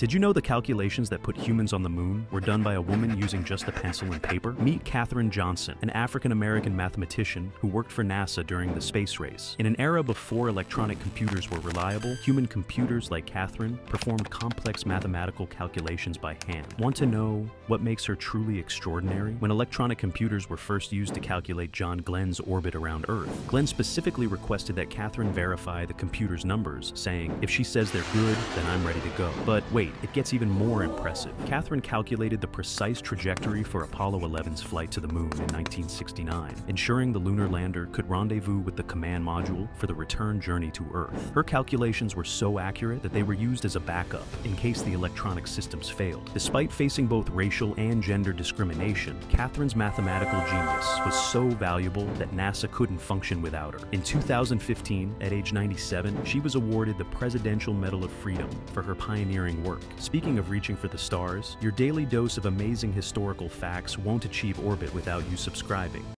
Did you know the calculations that put humans on the moon were done by a woman using just a pencil and paper? Meet Katherine Johnson, an African American mathematician who worked for NASA during the space race. In an era before electronic computers were reliable, human computers like Katherine performed complex mathematical calculations by hand. Want to know what makes her truly extraordinary? When electronic computers were first used to calculate John Glenn's orbit around Earth, Glenn specifically requested that Katherine verify the computer's numbers, saying, if she says they're good, then I'm ready to go. But wait, it gets even more impressive. Katherine calculated the precise trajectory for Apollo 11's flight to the moon in 1969, ensuring the lunar lander could rendezvous with the command module for the return journey to Earth. Her calculations were so accurate that they were used as a backup in case the electronic systems failed. Despite facing both racial and gender discrimination, Katherine's mathematical genius was so valuable that NASA couldn't function without her. In 2015, at age 97, she was awarded the Presidential Medal of Freedom for her pioneering work. Speaking of reaching for the stars, your daily dose of amazing historical facts won't achieve orbit without you subscribing.